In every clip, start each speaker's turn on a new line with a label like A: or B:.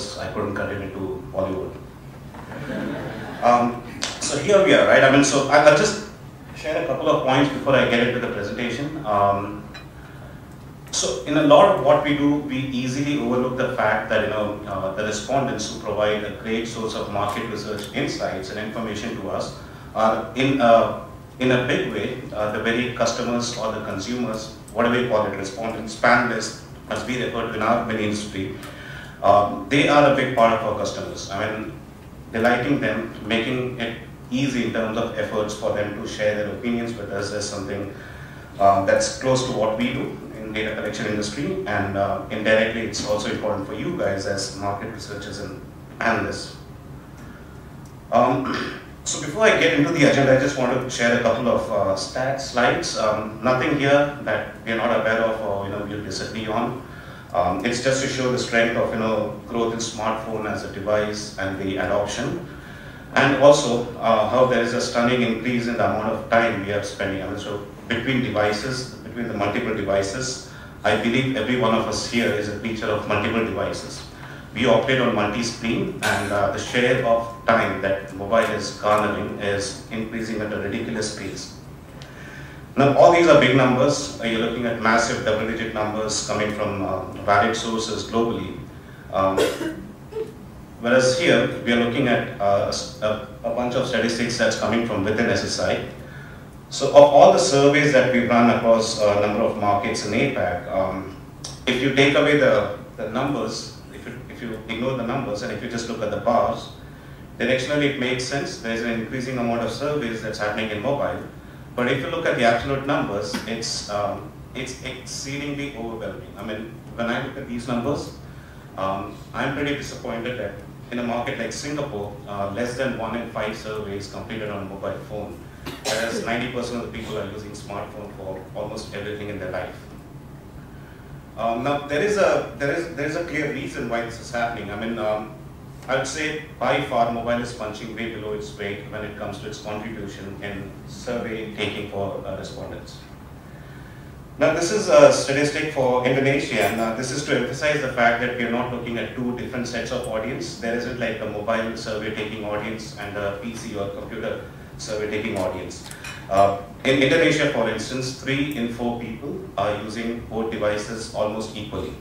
A: because I couldn't get into Bollywood. Um, so here we are, right? I mean, so I'll just share a couple of points before I get into the presentation. Um, so in a lot of what we do, we easily overlook the fact that you know uh, the respondents who provide a great source of market research insights and information to us are in a, in a big way uh, the very customers or the consumers, whatever you call it, respondents, panelists, as we refer to in our many industry, um, they are a big part of our customers. I mean, delighting them, making it easy in terms of efforts for them to share their opinions with us is something um, that's close to what we do in data collection industry and uh, indirectly it's also important for you guys as market researchers and analysts. Um, so before I get into the agenda, I just want to share a couple of uh, stats, slides. Um, nothing here that we're not aware of or you know, we'll disagree on. Um, it's just to show the strength of you know growth in smartphone as a device and the adoption, and also uh, how there is a stunning increase in the amount of time we are spending. I mean, so between devices, between the multiple devices, I believe every one of us here is a creature of multiple devices. We operate on multi-screen, and uh, the share of time that mobile is garnering is increasing at a ridiculous pace. Now all these are big numbers. Uh, you're looking at massive double-digit numbers coming from uh, valid sources globally. Um, whereas here, we are looking at uh, a, a, bunch of statistics that's coming from within SSI. So of all the surveys that we've run across a number of markets in APAC, um, if you take away the, the numbers, if you, if you ignore the numbers and if you just look at the bars, directionally it makes sense. There's an increasing amount of surveys that's happening in mobile. But if you look at the absolute numbers, it's, um, it's exceedingly overwhelming. I mean, when I look at these numbers, um, I'm pretty disappointed that in a market like Singapore, uh, less than one in five surveys completed on mobile phone, whereas hmm. 90% of the people are using smartphone for almost everything in their life. Um, now there is a there is there is a clear reason why this is happening. I mean, um, I would say by far mobile is punching way below its weight when it comes to its contribution in survey taking for uh, respondents. Now this is a statistic for Indonesia and uh, this is to emphasize the fact that we are not looking at two different sets of audience. There isn't like a mobile survey taking audience and a PC or computer survey taking audience. Uh, in Indonesia for instance, three in four people are using both devices almost equally.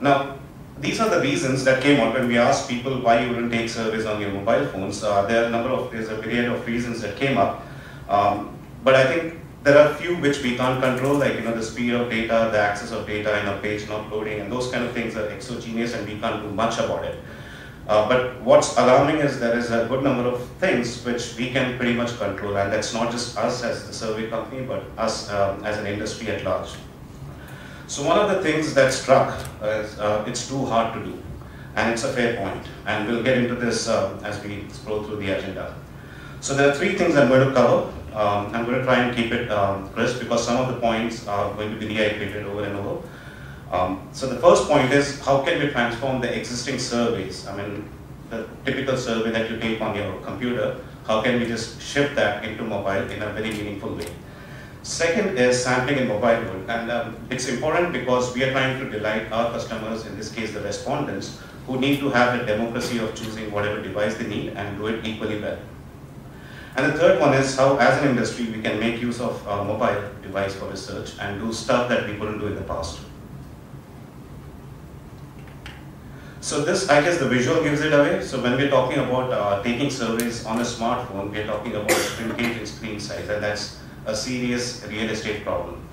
A: Now these are the reasons that came out when we asked people why you wouldn't take surveys on your mobile phones. Uh, there are a number of, there's a myriad of reasons that came up. Um, but I think there are few which we can't control, like, you know, the speed of data, the access of data in a page not loading, and those kind of things are exogenous and we can't do much about it. Uh, but what's alarming is there is a good number of things which we can pretty much control, and that's not just us as the survey company, but us um, as an industry at large. So one of the things that struck is uh, it's too hard to do, and it's a fair. And we'll get into this uh, as we scroll through the agenda. So there are three things I'm going to cover. Um, I'm going to try and keep it um, crisp because some of the points are going to be reiterated over and over. Um, so the first point is how can we transform the existing surveys? I mean, the typical survey that you take on your computer, how can we just shift that into mobile in a very meaningful way? Second is sampling in mobile world, and um, it's important because we are trying to delight our customers, in this case the respondents, who need to have a democracy of choosing whatever device they need and do it equally well. And the third one is how, as an industry, we can make use of uh, mobile device for research and do stuff that we couldn't do in the past. So this, I guess the visual gives it away. So when we're talking about uh, taking surveys on a smartphone, we're talking about shrinkage in screen size, and that's a serious real estate problem.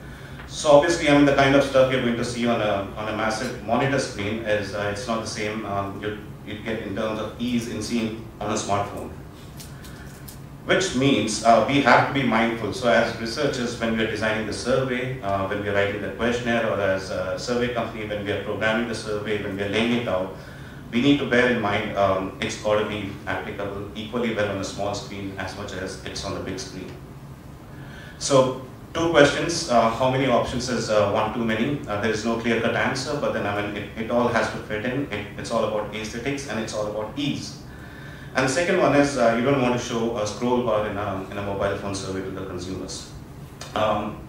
A: So obviously, I mean, the kind of stuff you're going to see on a, on a massive monitor screen is uh, it's not the same um, you, you get in terms of ease in seeing on a smartphone. Which means uh, we have to be mindful. So as researchers, when we are designing the survey, uh, when we are writing the questionnaire, or as a survey company, when we are programming the survey, when we are laying it out, we need to bear in mind um, it's got to be applicable equally well on a small screen as much as it's on a big screen. So two questions, uh, how many options is uh, one too many? Uh, there is no clear-cut answer, but then I mean, it, it all has to fit in. It, it's all about aesthetics and it's all about ease. And the second one is uh, you don't want to show a scroll bar in a, in a mobile phone survey to the consumers. Um,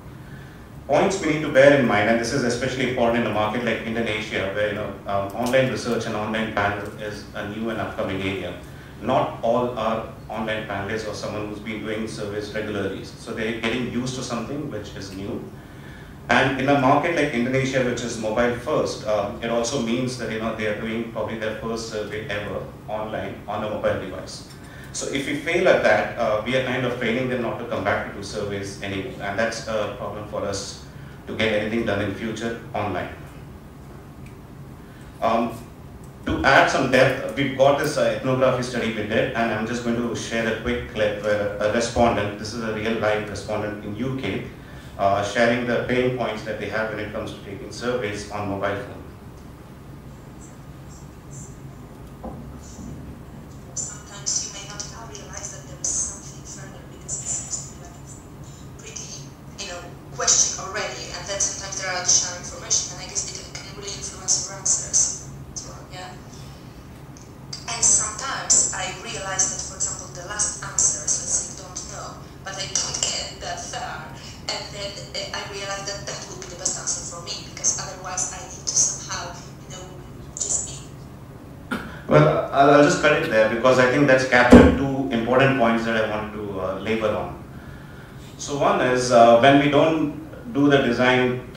A: points we need to bear in mind, and this is especially important in a market like Indonesia, where you know um, online research and online panel is a new and upcoming area. Not all are online panelists or someone who's been doing surveys regularly, so they're getting used to something which is new. And in a market like Indonesia, which is mobile first, um, it also means that you know they are doing probably their first survey ever online on a mobile device. So if we fail at that, uh, we are kind of training them not to come back to do surveys anymore. And that's a problem for us to get anything done in future online. Um, to add some depth, we've got this uh, ethnography study we did, and I'm just going to share a quick clip where a respondent, this is a real live respondent in UK, uh, sharing the pain points that they have when it comes to taking surveys on mobile phone.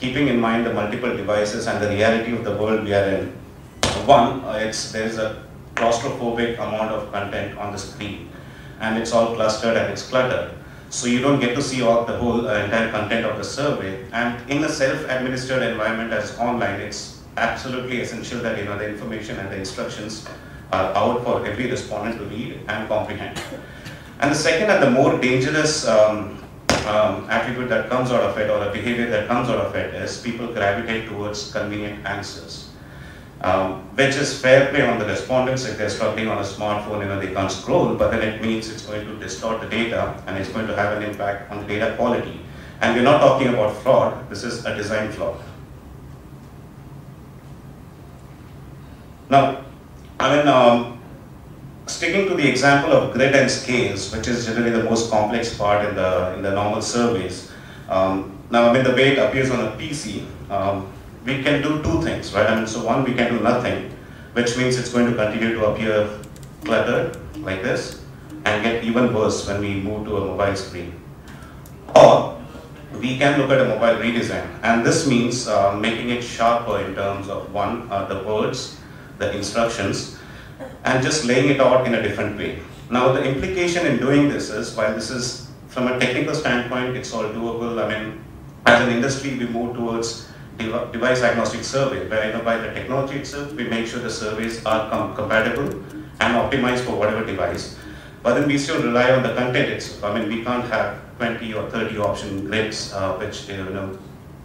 A: Keeping in mind the multiple devices and the reality of the world we are in. One, uh, it's there is a claustrophobic amount of content on the screen and it's all clustered and it's cluttered. So you don't get to see all the whole uh, entire content of the survey. And in a self-administered environment as online, it's absolutely essential that you know the information and the instructions are out for every respondent to read and comprehend. And the second and the more dangerous um, um, attribute that comes out of it or a behavior that comes out of it is people gravitate towards convenient answers. Um, which is fair play on the respondents if they're struggling on a smartphone, you know, they can't scroll, but then it means it's going to distort the data and it's going to have an impact on the data quality. And we're not talking about fraud, this is a design flaw. Now, I mean, um, sticking to the example of grid and scales, which is generally the most complex part in the, in the normal surveys. Um, now, mean, the it appears on a PC, um, we can do two things, right? I mean, so one, we can do nothing, which means it's going to continue to appear cluttered like this and get even worse when we move to a mobile screen. Or we can look at a mobile redesign, and this means uh, making it sharper in terms of one, uh, the words, the instructions, and just laying it out in a different way. Now the implication in doing this is, while this is from a technical standpoint, it's all doable. I mean, as an industry, we move towards device agnostic survey, where you know, by the technology itself, we make sure the surveys are com compatible and optimized for whatever device. But then we still rely on the content itself. I mean, we can't have 20 or 30 option grids, uh, which, you know,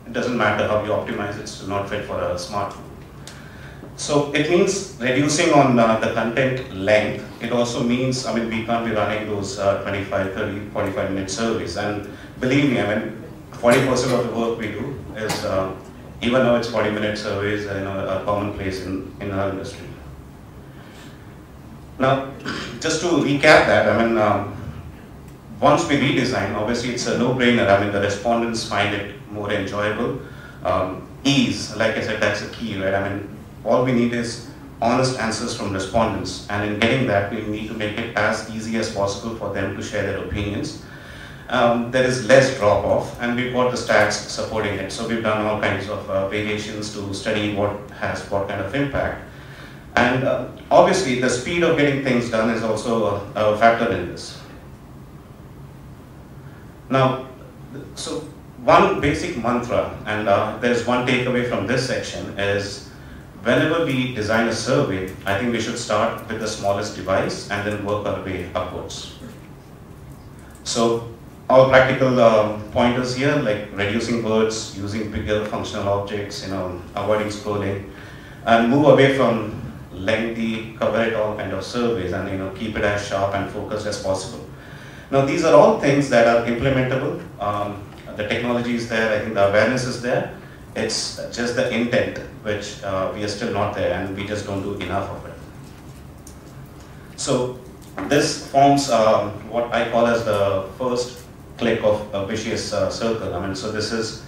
A: it doesn't matter how you optimize, it's not fit for a smartphone. So it means reducing on uh, the content length. It also means, I mean, we can't be running those uh, 25, 30, 45 minute surveys. And believe me, I mean, 40% of the work we do is, uh, even though it's 40 minute surveys, you know, a commonplace in, in our industry. Now, just to recap that, I mean, um, once we redesign, obviously it's a no-brainer. I mean, the respondents find it more enjoyable. Um, ease, like I said, that's a key, right? I mean, all we need is honest answers from respondents. And in getting that, we need to make it as easy as possible for them to share their opinions. Um, there is less drop-off, and we've got the stats supporting it. So we've done all kinds of uh, variations to study what has what kind of impact. And uh, obviously, the speed of getting things done is also a, a factor in this. Now, so one basic mantra, and uh, there's one takeaway from this section, is whenever we design a survey, I think we should start with the smallest device and then work our way upwards. So all practical um, pointers here, like reducing words, using bigger functional objects, you know, avoiding scrolling, and move away from lengthy, cover it all kind of surveys and you know, keep it as sharp and focused as possible. Now these are all things that are implementable. Um, the technology is there, I think the awareness is there, it's just the intent, which uh, we are still not there and we just don't do enough of it. So this forms um, what I call as the first click of a vicious uh, circle. I mean, so this is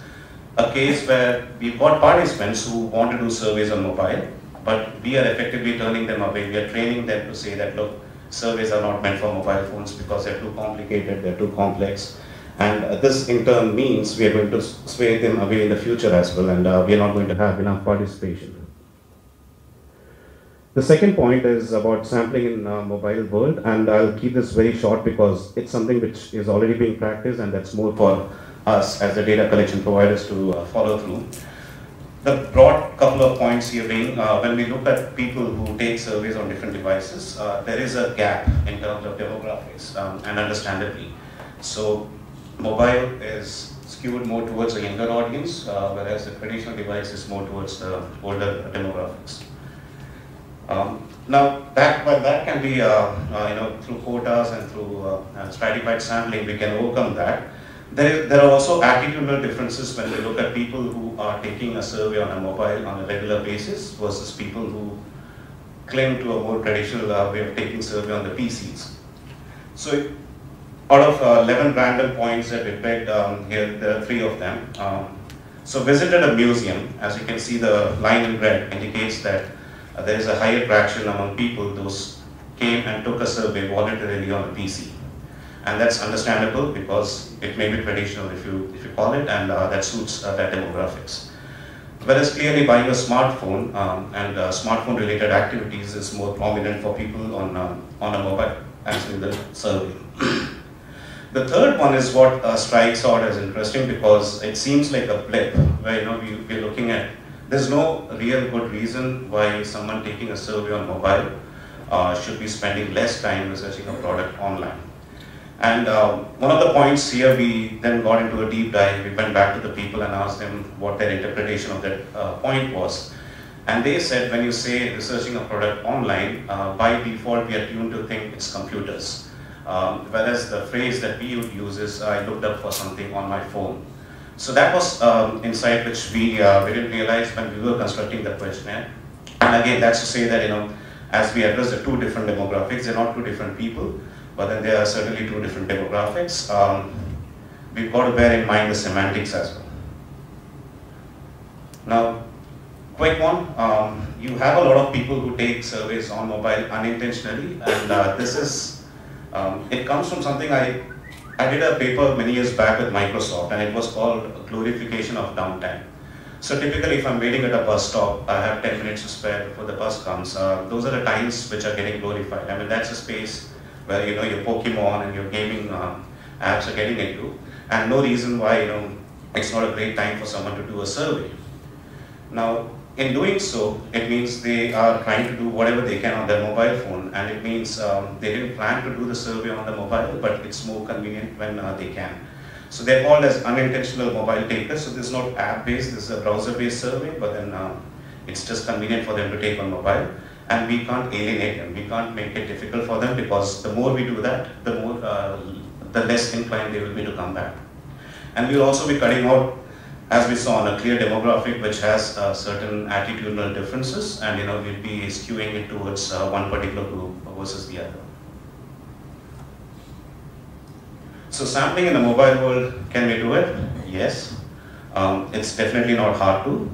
A: a case where we've got participants who want to do surveys on mobile, but we are effectively turning them away. We are training them to say that, look, surveys are not meant for mobile phones because they're too complicated, they're too complex. And this in turn means we are going to sway them away in the future as well, and uh, we are not going to have enough participation. The second point is about sampling in uh, mobile world, and I'll keep this very short because it's something which is already being practiced, and that's more for us as the data collection providers to uh, follow through. The broad couple of points here being, uh, when we look at people who take surveys on different devices, uh, there is a gap in terms of demographics, um, and understandably. So mobile is skewed more towards a younger audience, uh, whereas the traditional device is more towards the older demographics. Um, now, that, well, that can be, uh, uh, you know, through quotas and through uh, uh, stratified sampling, we can overcome that. There, there are also attitudinal differences when we look at people who are taking a survey on a mobile on a regular basis versus people who claim to a more traditional uh, way of taking survey on the PCs. So, out of uh, 11 random points that we picked um, here, there are three of them. Um, so, visited a museum, as you can see the line in red indicates that uh, there is a higher traction among people those came and took a survey voluntarily on a PC. And that's understandable because it may be traditional if you, if you call it, and uh, that suits uh, that demographics. Whereas clearly buying a smartphone um, and uh, smartphone related activities is more prominent for people on, um, on a mobile answering the survey. the third one is what uh, strikes out as interesting because it seems like a blip where you know we, we're looking at there's no real good reason why someone taking a survey on mobile uh, should be spending less time researching a product online. And uh, one of the points here, we then got into a deep dive. We went back to the people and asked them what their interpretation of that uh, point was. And they said when you say researching a product online, uh, by default we are tuned to think it's computers. Um, whereas the phrase that we would use is I looked up for something on my phone. So that was um, insight which we, uh, we didn't realize when we were constructing the questionnaire. And again, that's to say that, you know, as we address the two different demographics, they're not two different people, but then there are certainly two different demographics. Um, we've got to bear in mind the semantics as well. Now, quick one, um, you have a lot of people who take surveys on mobile unintentionally, and uh, this is, um, it comes from something I I did a paper many years back with Microsoft and it was called glorification of downtime. So typically if I'm waiting at a bus stop, I have 10 minutes to spare before the bus comes. Uh, those are the times which are getting glorified. I mean, that's a space where, you know, your Pokemon and your gaming uh, apps are getting into and no reason why, you know, it's not a great time for someone to do a survey. Now, in doing so, it means they are trying to do whatever they can on their mobile phone, and it means um, they didn't plan to do the survey on the mobile, but it's more convenient when uh, they can. So they're called as unintentional mobile takers. So this is not app-based, this is a browser-based survey, but then um, it's just convenient for them to take on mobile. And we can't alienate them. We can't make it difficult for them because the more we do that, the more, uh, the less inclined they will be to come back. And we'll also be cutting out as we saw on a clear demographic which has uh, certain attitudinal differences and you know we'll be skewing it towards uh, one particular group versus the other. So sampling in the mobile world, can we do it? Yes. Um, it's definitely not hard to.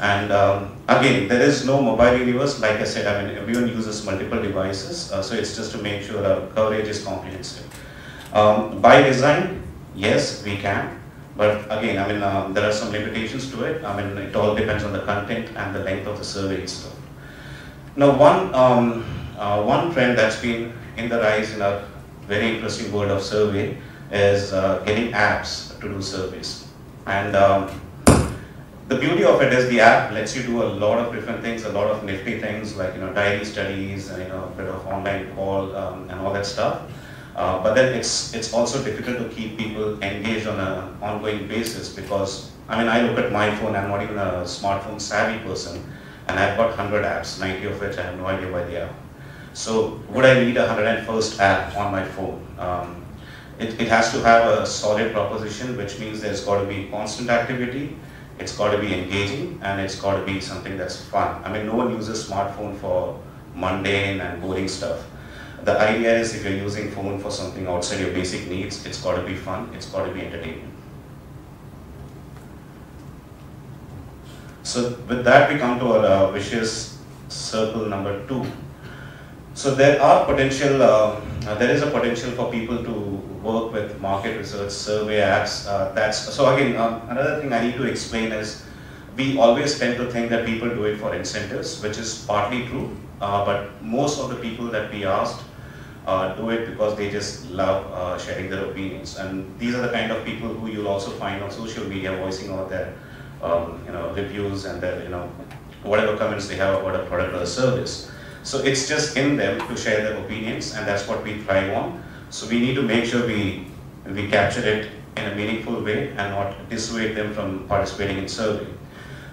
A: And um, again, there is no mobile universe. Like I said, I mean, everyone uses multiple devices. Uh, so it's just to make sure our coverage is comprehensive. Um, by design, yes, we can. But again, I mean, uh, there are some limitations to it. I mean, it all depends on the content and the length of the survey itself. Now, one, um, uh, one trend that's been in the rise in a very interesting world of survey is uh, getting apps to do surveys. And um, the beauty of it is the app lets you do a lot of different things, a lot of nifty things like, you know, diary studies and, you know, a bit of online call um, and all that stuff. Uh, but then it's, it's also difficult to keep people engaged on an ongoing basis because, I mean, I look at my phone, I'm not even a smartphone savvy person, and I've got 100 apps, 90 of which I have no idea why they are. So would I need a 101st app on my phone? Um, it, it has to have a solid proposition, which means there's got to be constant activity, it's got to be engaging, and it's got to be something that's fun. I mean, no one uses smartphone for mundane and boring stuff the idea is if you're using phone for something outside your basic needs, it's got to be fun, it's got to be entertaining. So with that, we come to our uh, vicious circle number two. So there are potential, uh, uh, there is a potential for people to work with market research, survey apps. Uh, that's so again um, another thing I need to explain is we always tend to think that people do it for incentives, which is partly true. Uh, but most of the people that we asked uh, do it because they just love uh, sharing their opinions. And these are the kind of people who you'll also find on social media voicing out their um, you know, reviews and their, you know, whatever comments they have about a product or a service. So it's just in them to share their opinions and that's what we thrive on. So we need to make sure we, we capture it in a meaningful way and not dissuade them from participating in survey.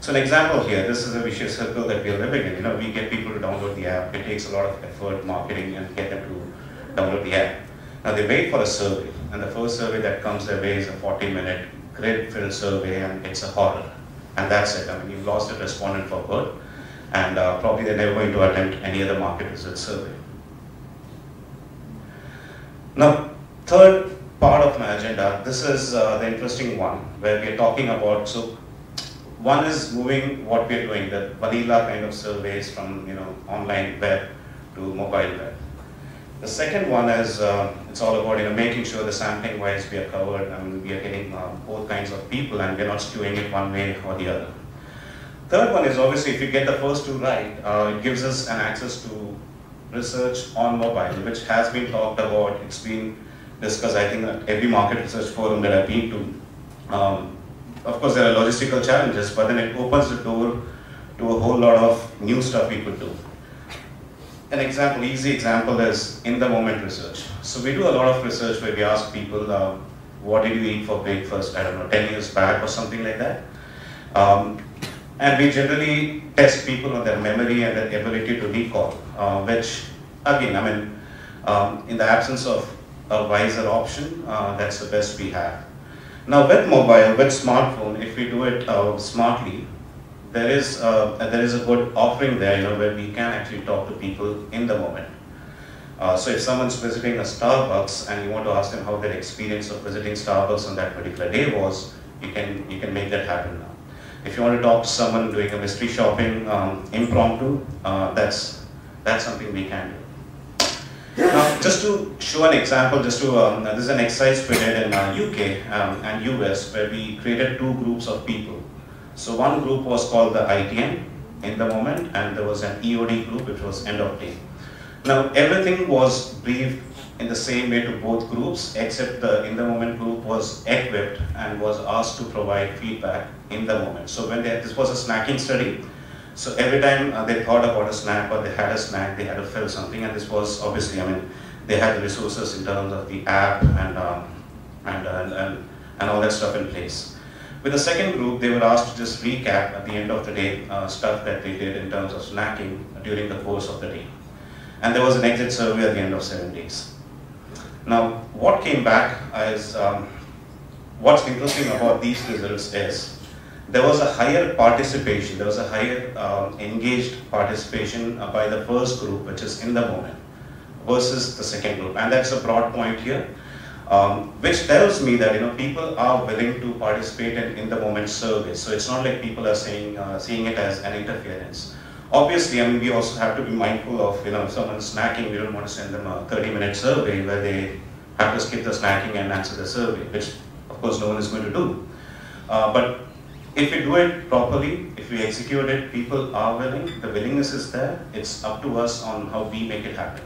A: So an example here, this is a vicious circle that we are living in. You know, we get people to download the app. It takes a lot of effort, marketing, and get them to the app. Now they wait for a survey, and the first survey that comes their way is a 40-minute grid-filled survey, and it's a horror. And that's it. I mean, you've lost a respondent for good, and uh, probably they're never going to attempt any other market research survey. Now, third part of my agenda, this is uh, the interesting one, where we're talking about, so one is moving what we're doing, the vanilla kind of surveys from you know online web to mobile web. The second one is uh, it's all about you know making sure the sampling wise we are covered and we are getting uh, both kinds of people and we're not skewing it one way or the other. Third one is obviously if you get the first two right, uh, it gives us an access to research on mobile, which has been talked about. It's been discussed, I think, at every market research forum that I've been to. Um, of course, there are logistical challenges, but then it opens the door to a whole lot of new stuff we could do. An example, easy example is in the moment research. So we do a lot of research where we ask people, uh, what did you eat for breakfast, I don't know, 10 years back or something like that. Um, and we generally test people on their memory and their ability to recall, uh, which again, I mean, um, in the absence of a wiser option, uh, that's the best we have. Now with mobile, with smartphone, if we do it uh, smartly, there is uh, there is a good offering there, you know, where we can actually talk to people in the moment. Uh, so if someone's visiting a Starbucks and you want to ask them how their experience of visiting Starbucks on that particular day was, you can you can make that happen now. If you want to talk to someone doing a mystery shopping um, impromptu, uh, that's that's something we can do. Now, just to show an example, just to, um, this is an exercise we did in uh, UK um, and US where we created two groups of people. So one group was called the ITM in the moment and there was an EOD group which was end of day. Now everything was briefed in the same way to both groups except the in the moment group was equipped and was asked to provide feedback in the moment. So when they, this was a snacking study, so every time uh, they thought about a snack or they had a snack, they had to fill something, and this was obviously, I mean, they had the resources in terms of the app and, um, and, and, and, and, all that stuff in place. With the second group, they were asked to just recap at the end of the day uh, stuff that they did in terms of snacking during the course of the day. And there was an exit survey at the end of seven days. Now, what came back is, um, what's interesting about these results is, there was a higher participation, there was a higher um, engaged participation uh, by the first group, which is in the moment, versus the second group. And that's a broad point here, um, which tells me that you know people are willing to participate in, in the moment surveys. So it's not like people are saying uh, seeing it as an interference. Obviously, I mean, we also have to be mindful of, you know, if someone's snacking, we don't want to send them a 30-minute survey where they have to skip the snacking and answer the survey, which, of course, no one is going to do. Uh, but if we do it properly, if we execute it, people are willing, the willingness is there, it's up to us on how we make it happen.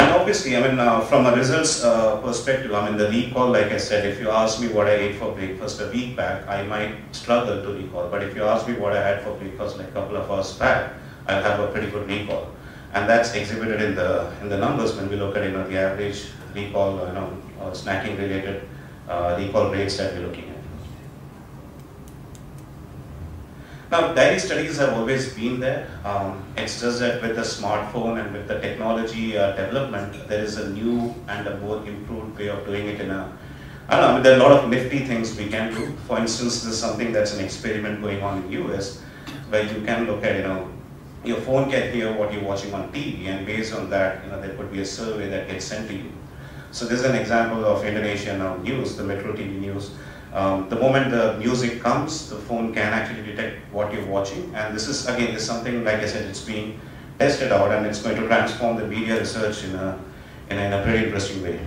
A: And obviously, I mean, uh, from a results uh, perspective, I mean, the recall, like I said, if you ask me what I ate for breakfast a week back, I might struggle to recall. But if you ask me what I had for breakfast like a couple of hours back, I'll have a pretty good recall. And that's exhibited in the in the numbers when we look at you know the average recall, you know, snacking related uh, recall rates that we're looking at. Now, diary studies have always been there. Um, it's just that with the smartphone and with the technology uh, development, there is a new and a more improved way of doing it in a, I don't know, there are a lot of nifty things we can do. For instance, there's something that's an experiment going on in the US where you can look at, you know, your phone can hear what you're watching on TV and based on that, you know, there could be a survey that gets sent to you. So this is an example of Indonesian news, the Metro TV news. Um, the moment the music comes, the phone can actually detect what you're watching. And this is, again, is something, like I said, it's being tested out and it's going to transform the media research in a, in a, in a pretty interesting way.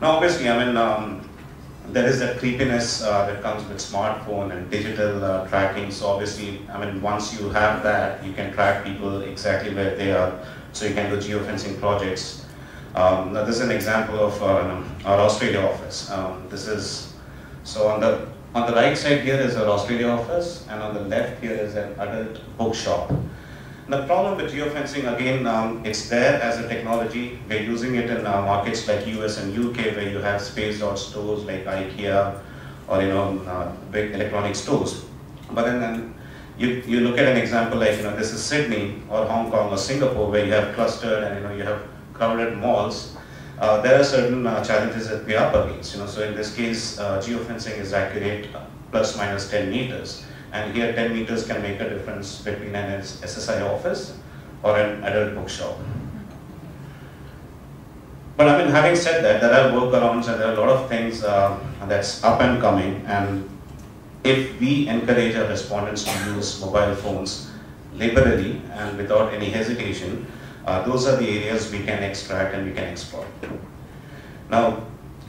A: Now, obviously, I mean, um, there is that creepiness uh, that comes with smartphone and digital uh, tracking. So obviously, I mean, once you have that, you can track people exactly where they are. So you can do geofencing projects. Um, now this is an example of uh, our Australia office. Um, this is, so on the, on the right side here is our Australia office, and on the left here is an adult bookshop. The problem with geofencing, again, um, it's there as a technology. We're using it in uh, markets like US and UK where you have space out stores like IKEA or you know uh, big electronic stores. But then, then you, you look at an example like, you know, this is Sydney or Hong Kong or Singapore where you have clustered and you know you have crowded malls. Uh, there are certain uh, challenges that we are up against. You know, so in this case, uh, geofencing is accurate plus minus 10 meters. And here 10 meters can make a difference between an SSI office or an adult bookshop. But I mean, having said that, there are workarounds and there are a lot of things uh, that's up and coming. And if we encourage our respondents to use mobile phones liberally and without any hesitation, uh, those are the areas we can extract and we can exploit. Now,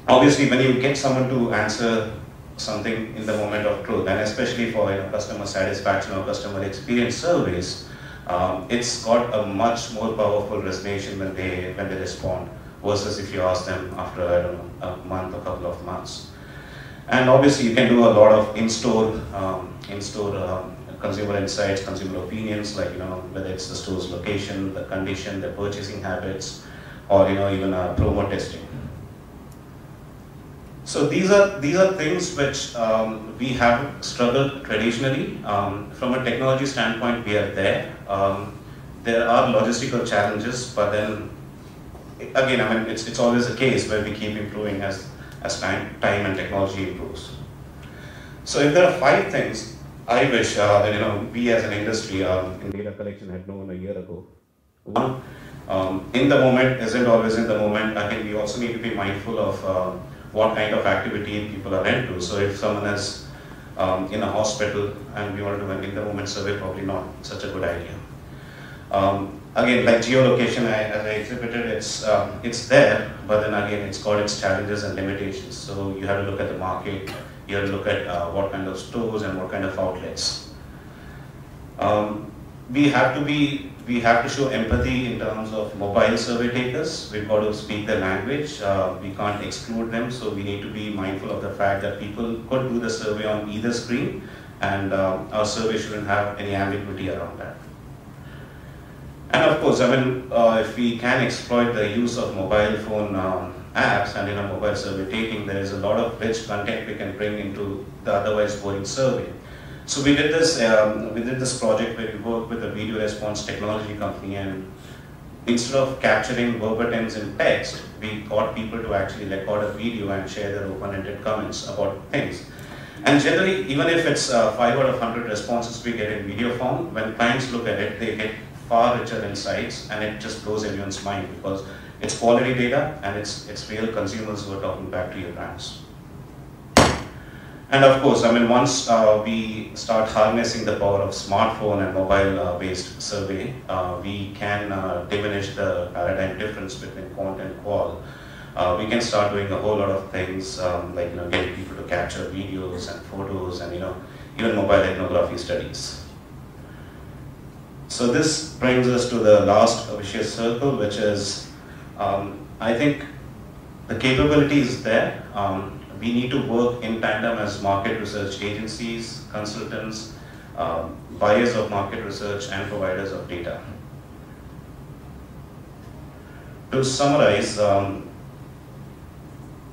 A: obviously, when you get someone to answer something in the moment of truth, and especially for you know, customer satisfaction or customer experience surveys, um, it's got a much more powerful resonation when they when they respond versus if you ask them after I don't know a month, a couple of months. And obviously, you can do a lot of in-store um, in-store um, consumer insights, consumer opinions, like you know whether it's the store's location, the condition, the purchasing habits, or you know even uh, promo testing. So these are these are things which um, we have struggled traditionally. Um, from a technology standpoint, we are there. Um, there are logistical challenges, but then again, I mean, it's it's always a case where we keep improving as as time time and technology improves. So if there are five things I wish uh, that you know we as an industry um, in data collection had known a year ago. One, um, in the moment isn't always in the moment. I think we also need to be mindful of uh, what kind of activity people are into. So if someone is um, in a hospital and we want to do an in the moment survey, probably not such a good idea. Um, again, like geolocation, I, as I exhibited, it's um, it's there, but then again, it's got its challenges and limitations. So you have to look at the market, you look at uh, what kind of stores and what kind of outlets. Um, we have to be we have to show empathy in terms of mobile survey takers. We've got to speak their language. Uh, we can't exclude them, so we need to be mindful of the fact that people could do the survey on either screen, and uh, our survey shouldn't have any ambiguity around that. And of course, I mean, uh, if we can exploit the use of mobile phone um, apps and in a mobile survey taking, there is a lot of rich content we can bring into the otherwise boring survey. So we did this, um, we did this project where we worked with a video response technology company and instead of capturing verbatims in text, we got people to actually record a video and share their open-ended comments about things. And generally, even if it's uh, 5 out of 100 responses we get in video form, when clients look at it, they get far richer insights and it just blows everyone's mind because it's quality data and it's, it's real consumers who are talking back to your brands. And of course, I mean, once uh, we start harnessing the power of smartphone and mobile-based uh, survey, uh, we can uh, diminish the paradigm difference between quant and qual. Uh, we can start doing a whole lot of things, um, like you know, getting people to capture videos and photos, and you know, even mobile ethnography studies. So this brings us to the last vicious circle, which is, um, I think, the capability is there. Um, we need to work in tandem as market research agencies, consultants, um, buyers of market research, and providers of data. To summarize, um,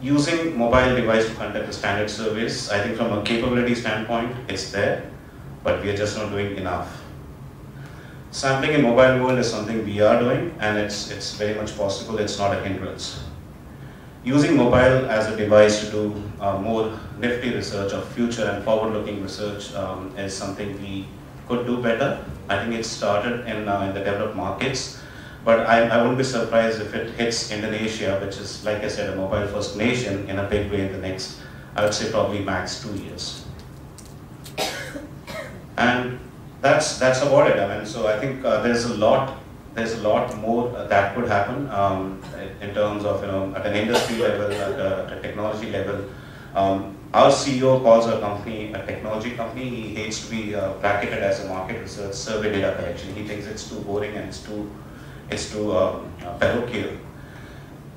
A: using mobile device to conduct a standard service, I think from a capability standpoint, it's there, but we are just not doing enough. Sampling in mobile world is something we are doing, and it's, it's very much possible, it's not a hindrance using mobile as a device to do uh, more nifty research or future and forward-looking research um, is something we could do better. I think it started in, uh, in the developed markets. But I, I wouldn't be surprised if it hits Indonesia, which is, like I said, a mobile first nation in a big way in the next, I would say probably max two years. And that's, that's about it. I mean, so I think uh, there's a lot, there's a lot more uh, that could happen um, in terms of, you know, at an industry level, at a, at a technology level. Um, our CEO calls our company a technology company. He hates to be uh, bracketed as a market research survey data collection. He thinks it's too boring and it's too, it's too um, uh, parochial.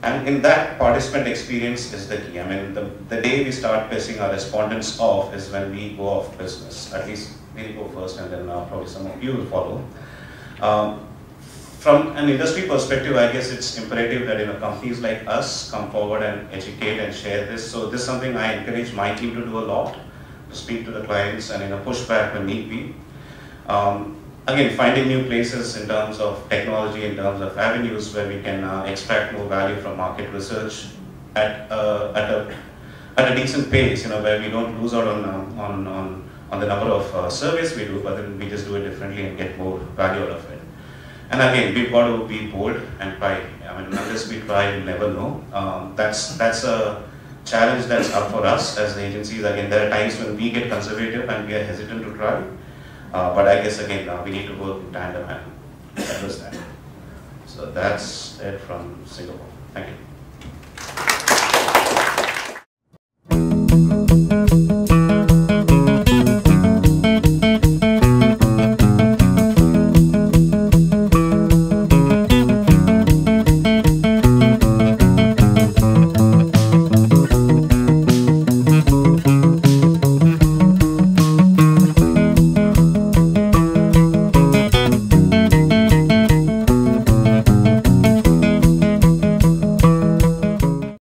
A: And in that, participant experience is the key. I mean, the, the day we start pissing our respondents off is when we go off business. At least we'll go first and then uh, probably some of you will follow. Um, from an industry perspective, I guess it's imperative that you know companies like us come forward and educate and share this. So this is something I encourage my team to do a lot, to speak to the clients and you know push back when need be. Um, again, finding new places in terms of technology, in terms of avenues where we can uh, extract more value from market research at, uh, at, a, at a decent pace, you know, where we don't lose out on, um, on, on, on the number of uh, surveys we do, but then we just do it differently and get more value out of it. And again, we've got to be bold and try. I mean, unless we try, we'll never know. Um, that's, that's a challenge that's up for us as agencies. Again, there are times when we get conservative and we are hesitant to try. Uh, but I guess again, uh, we need to work in tandem and understand. So that's it from Singapore. Thank you.